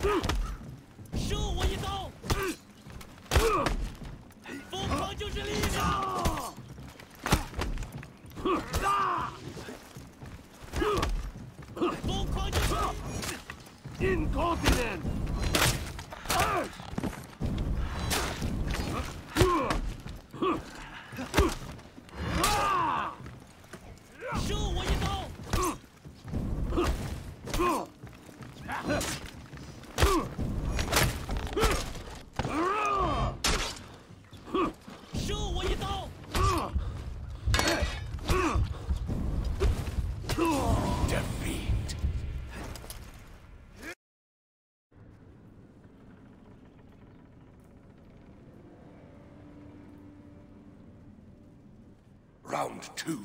射我一刀！疯狂就是力量！杀！疯狂就是！incontinent。Round two.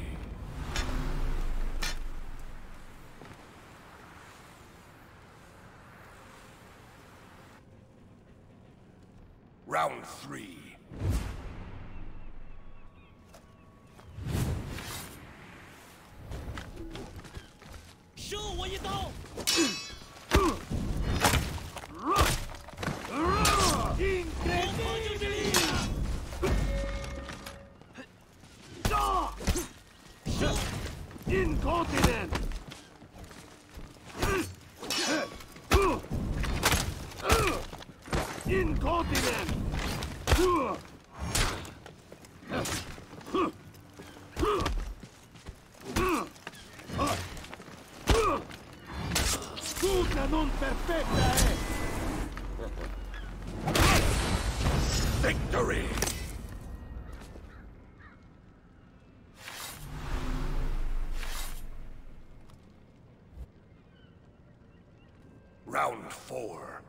Round three. Incontinent! Incontinent! Fuga non perfetta è! Victory! Round four.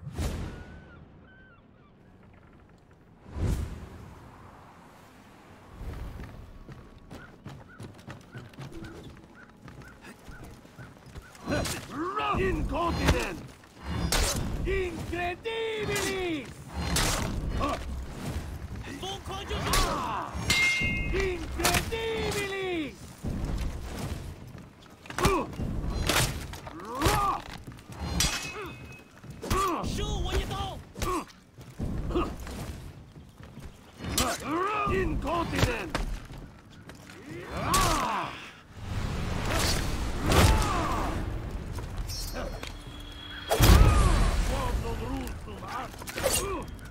Incontinent! Incredibilis! Full ah! Incredibilis! Incontinent! うん!